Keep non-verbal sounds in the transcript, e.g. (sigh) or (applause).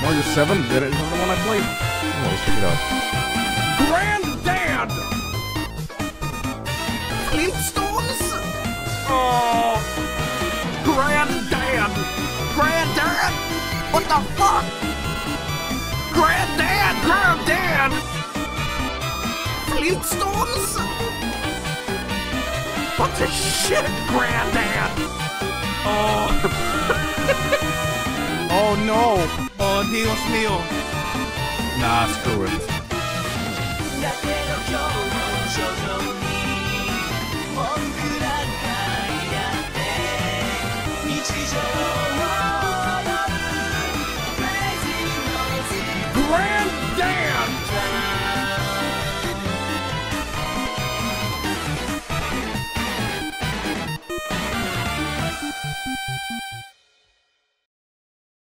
Mario 7 did it. It's the one I played. Oh, let's check it out. Granddad! Flintstones? Oh! Granddad! Granddad! What the fuck? Granddad! Granddad! Flintstones? What the shit, Granddad? Oh! (laughs) oh no! Dios mío. Nah, screw it. Yo,